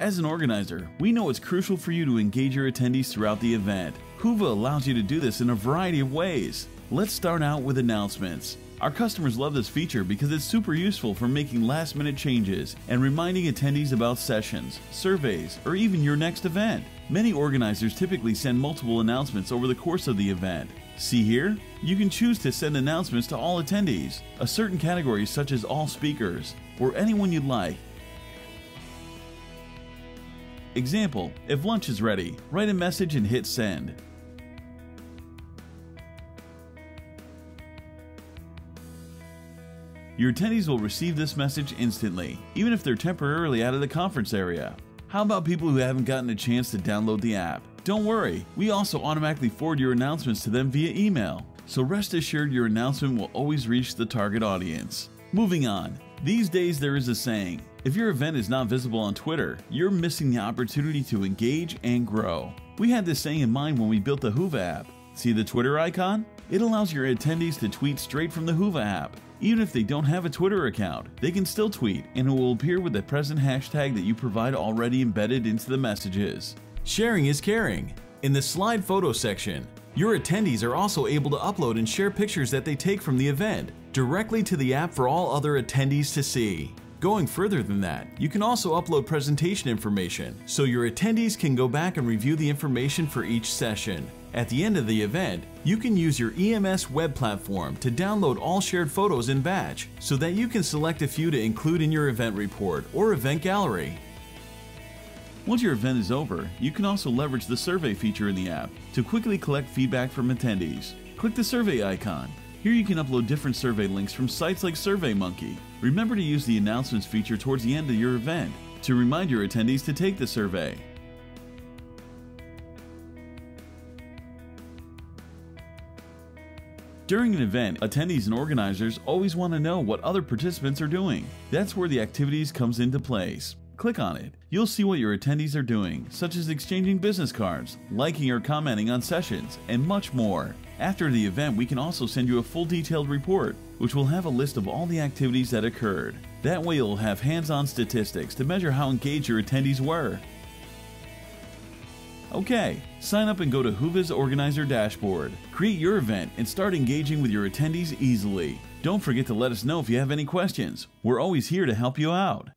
As an organizer, we know it's crucial for you to engage your attendees throughout the event. Whova allows you to do this in a variety of ways. Let's start out with announcements. Our customers love this feature because it's super useful for making last minute changes and reminding attendees about sessions, surveys, or even your next event. Many organizers typically send multiple announcements over the course of the event. See here? You can choose to send announcements to all attendees, a certain category such as all speakers, or anyone you'd like. Example, if lunch is ready, write a message and hit send. Your attendees will receive this message instantly, even if they're temporarily out of the conference area. How about people who haven't gotten a chance to download the app? Don't worry, we also automatically forward your announcements to them via email, so rest assured your announcement will always reach the target audience. Moving on, these days there is a saying if your event is not visible on Twitter, you're missing the opportunity to engage and grow. We had this saying in mind when we built the Whova app. See the Twitter icon? It allows your attendees to tweet straight from the Whova app. Even if they don't have a Twitter account, they can still tweet and it will appear with the present hashtag that you provide already embedded into the messages. Sharing is caring. In the slide photo section, your attendees are also able to upload and share pictures that they take from the event directly to the app for all other attendees to see. Going further than that, you can also upload presentation information so your attendees can go back and review the information for each session. At the end of the event, you can use your EMS web platform to download all shared photos in batch so that you can select a few to include in your event report or event gallery. Once your event is over, you can also leverage the survey feature in the app to quickly collect feedback from attendees. Click the survey icon here you can upload different survey links from sites like SurveyMonkey. Remember to use the announcements feature towards the end of your event to remind your attendees to take the survey. During an event, attendees and organizers always want to know what other participants are doing. That's where the activities comes into place. Click on it. You'll see what your attendees are doing, such as exchanging business cards, liking or commenting on sessions, and much more. After the event, we can also send you a full detailed report, which will have a list of all the activities that occurred. That way you'll have hands-on statistics to measure how engaged your attendees were. Okay, sign up and go to Whova's Organizer Dashboard. Create your event and start engaging with your attendees easily. Don't forget to let us know if you have any questions. We're always here to help you out.